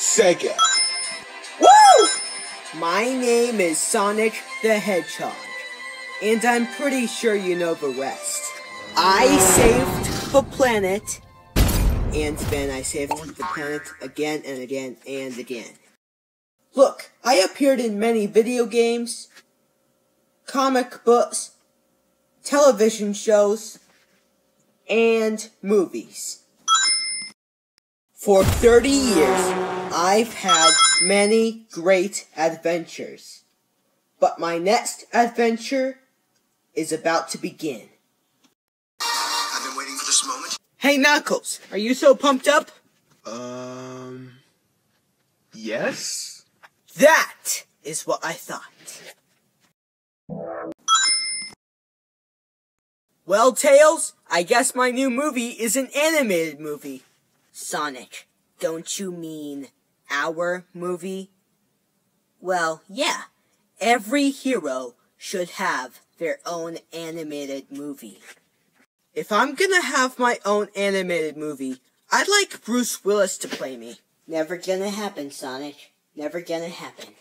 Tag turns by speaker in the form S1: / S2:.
S1: Sega.
S2: Woo! My name is Sonic the Hedgehog, and I'm pretty sure you know the rest. I saved the planet, and then I saved the planet again and again and again. Look, I appeared in many video games, comic books, television shows, and movies. For 30 years, I've had many great adventures. But my next adventure is about to begin.
S3: I've been waiting for this moment.
S2: Hey Knuckles, are you so pumped up?
S1: Um. Yes?
S2: That is what I thought. Well, Tails, I guess my new movie is an animated movie. Sonic, don't you mean our movie? Well, yeah. Every hero should have their own animated movie. If I'm gonna have my own animated movie, I'd like Bruce Willis to play me. Never gonna happen, Sonic. Never gonna happen.